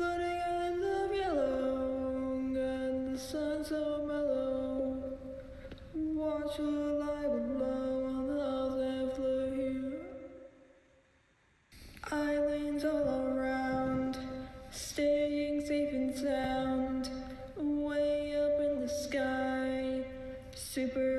Floating in the yellow, and the sun so mellow. Watch the light below on the other floor here. Islands all around, staying safe and sound. Way up in the sky, super.